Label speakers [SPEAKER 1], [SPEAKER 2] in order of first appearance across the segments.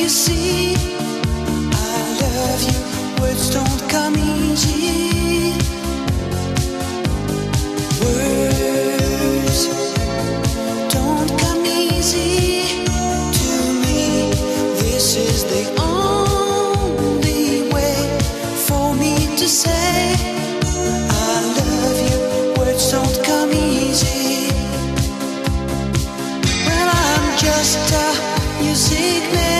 [SPEAKER 1] you see, I love you. Words don't come easy. Words don't come easy to me. This is the only way for me to say, I love you. Words don't come easy. Well, I'm just a music man.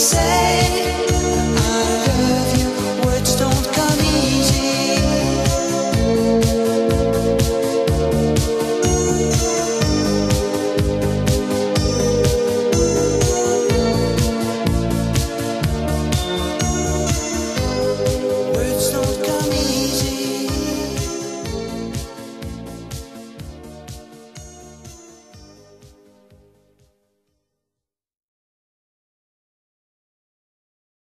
[SPEAKER 1] say